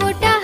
मोटा